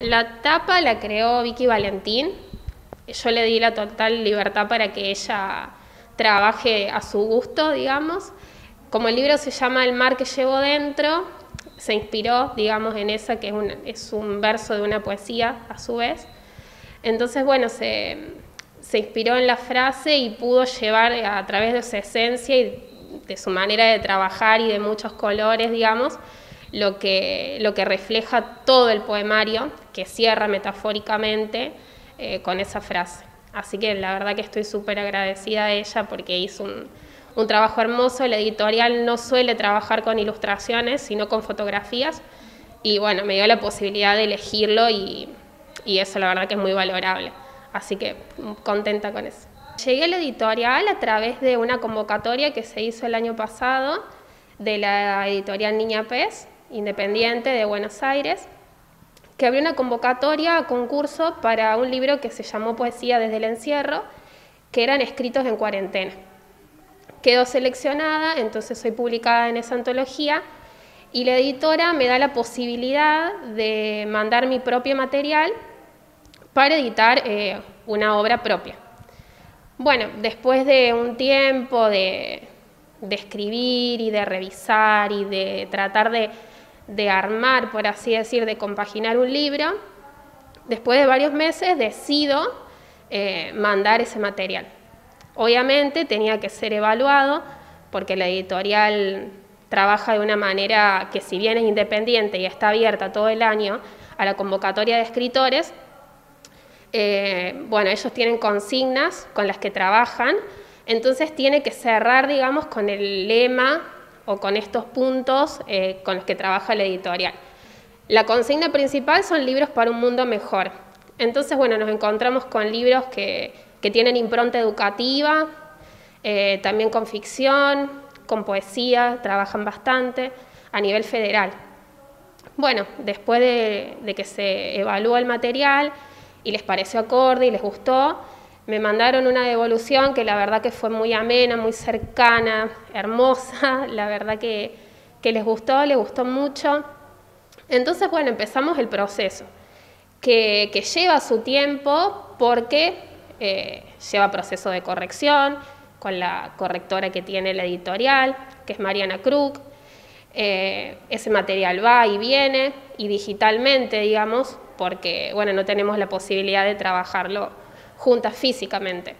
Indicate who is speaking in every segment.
Speaker 1: La tapa la creó Vicky Valentín. Yo le di la total libertad para que ella trabaje a su gusto, digamos. Como el libro se llama El mar que llevo dentro, se inspiró, digamos, en esa, que es un, verso de una poesía a su vez. Entonces, bueno, se, se inspiró en la frase y pudo llevar a través de su esencia y de su manera de trabajar y de muchos colores, digamos, lo que, lo que refleja todo el poemario, que cierra metafóricamente eh, con esa frase. Así que la verdad que estoy súper agradecida a ella porque hizo un, un trabajo hermoso. La editorial no suele trabajar con ilustraciones, sino con fotografías. Y bueno, me dio la posibilidad de elegirlo y, y eso la verdad que es muy valorable. Así que contenta con eso. Llegué a la editorial a través de una convocatoria que se hizo el año pasado de la editorial Niña Pez, independiente de Buenos Aires, que abrió una convocatoria a concurso para un libro que se llamó Poesía desde el encierro, que eran escritos en cuarentena. Quedó seleccionada, entonces soy publicada en esa antología y la editora me da la posibilidad de mandar mi propio material para editar eh, una obra propia. Bueno, después de un tiempo de, de escribir y de revisar y de tratar de, de, armar, por así decir, de compaginar un libro, después de varios meses decido eh, mandar ese material. Obviamente tenía que ser evaluado porque la editorial trabaja de una manera que si bien es independiente y está abierta todo el año a la convocatoria de escritores, eh, bueno, ellos tienen consignas con las que trabajan, entonces tiene que cerrar, digamos, con el lema o con estos puntos eh, con los que trabaja la editorial. La consigna principal son libros para un mundo mejor. Entonces, bueno, nos encontramos con libros que, que tienen impronta educativa, eh, también con ficción, con poesía, trabajan bastante a nivel federal. Bueno, después de, de que se evalúa el material, y les pareció acorde y les gustó, me mandaron una devolución que la verdad que fue muy amena, muy cercana, hermosa, la verdad que, les gustó, les gustó mucho. Entonces, bueno, empezamos el proceso, que, que lleva su tiempo porque eh, lleva proceso de corrección con la correctora que tiene la editorial, que es Mariana Krug. Eh, ese material va y viene, y digitalmente, digamos, porque bueno, no tenemos la posibilidad de trabajarlo juntas físicamente.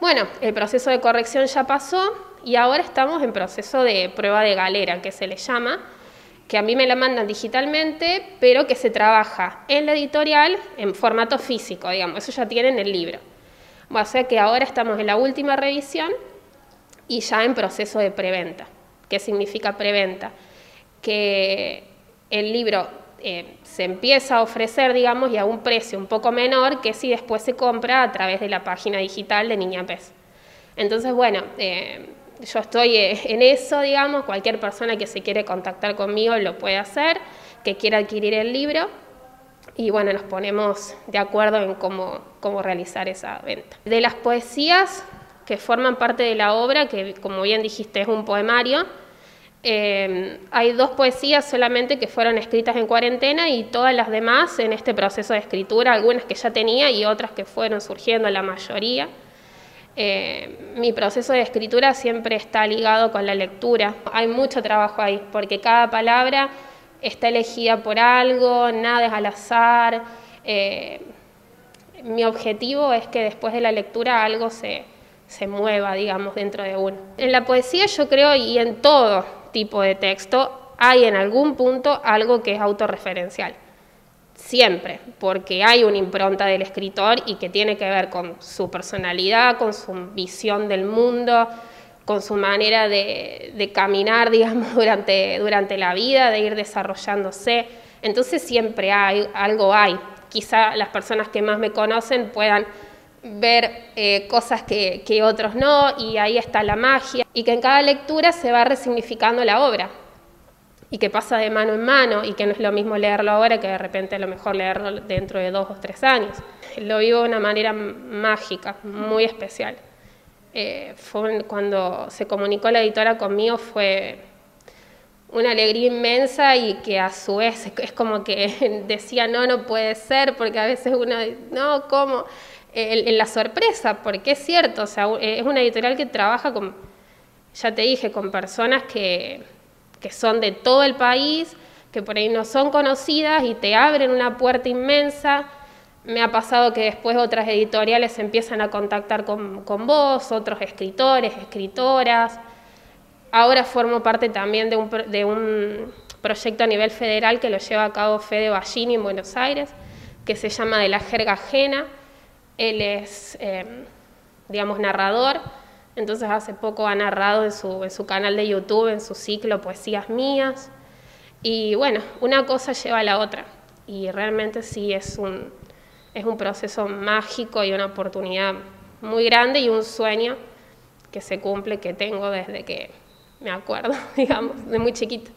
Speaker 1: Bueno, el proceso de corrección ya pasó y ahora estamos en proceso de prueba de galera, que se le llama, que a mí me la mandan digitalmente, pero que se trabaja en la editorial en formato físico, digamos, eso ya tiene en el libro. O sea que ahora estamos en la última revisión y ya en proceso de preventa. ¿Qué significa preventa? Que el libro eh, se empieza a ofrecer, digamos, y a un precio un poco menor que si después se compra a través de la página digital de Niña Pez. Entonces, bueno, eh, yo estoy eh, en eso, digamos, cualquier persona que se quiere contactar conmigo lo puede hacer, que quiera adquirir el libro, y bueno, nos ponemos de acuerdo en cómo, cómo realizar esa venta. De las poesías que forman parte de la obra, que como bien dijiste es un poemario, eh, hay dos poesías solamente que fueron escritas en cuarentena y todas las demás en este proceso de escritura, algunas que ya tenía y otras que fueron surgiendo, la mayoría. Eh, mi proceso de escritura siempre está ligado con la lectura. Hay mucho trabajo ahí, porque cada palabra está elegida por algo, nada es al azar. Eh, mi objetivo es que después de la lectura algo se, se mueva, digamos, dentro de uno. En la poesía yo creo, y en todo, tipo de texto, hay en algún punto algo que es autorreferencial. Siempre, porque hay una impronta del escritor y que tiene que ver con su personalidad, con su visión del mundo, con su manera de, caminar, digamos, durante, durante la vida, de ir desarrollándose. Entonces siempre hay, algo hay. Quizá las personas que más me conocen puedan ver eh, cosas que, otros no, y ahí está la magia, y que en cada lectura se va resignificando la obra, y que pasa de mano en mano, y que no es lo mismo leerlo ahora que de repente a lo mejor leerlo dentro de dos o tres años. Lo vivo de una manera mágica, muy especial. Eh, fue cuando se comunicó la editora conmigo fue una alegría inmensa y que a su vez es como que decía, no, no puede ser, porque a veces uno, no, ¿cómo? En la sorpresa, porque es cierto, o sea, es una editorial que trabaja con, ya te dije, con personas que, son de todo el país, que por ahí no son conocidas y te abren una puerta inmensa. Me ha pasado que después otras editoriales empiezan a contactar con, con vos, otros escritores, escritoras. Ahora formo parte también de un, de un, proyecto a nivel federal que lo lleva a cabo Fede Ballini en Buenos Aires, que se llama De la jerga ajena. Él es, eh, digamos, narrador, entonces hace poco ha narrado en su, en su canal de YouTube, en su ciclo Poesías Mías. Y bueno, una cosa lleva a la otra. Y realmente sí es un, es un proceso mágico y una oportunidad muy grande y un sueño que se cumple, que tengo desde que me acuerdo, digamos, de muy chiquita.